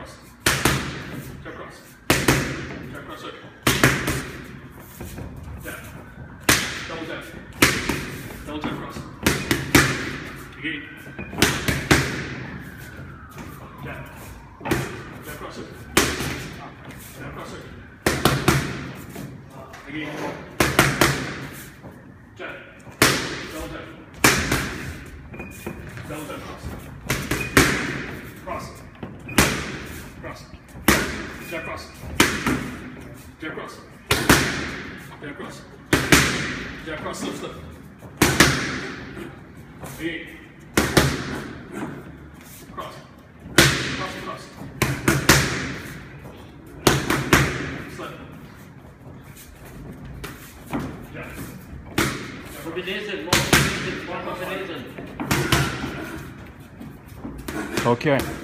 cross. Jab cross. Jab cross circle. Jab. Double jab. Double jab cross. Again. Jab. Jab cross circle. Jab cross circle. Again. Jab. Double jab. Double jab cross. Cross. Cross. Jab cross. Jab cross. Jab cross. Jab cross slip slip. Again. Cross. Cross cross. Slip. Jab. Combination, more combination, more combination. Okay.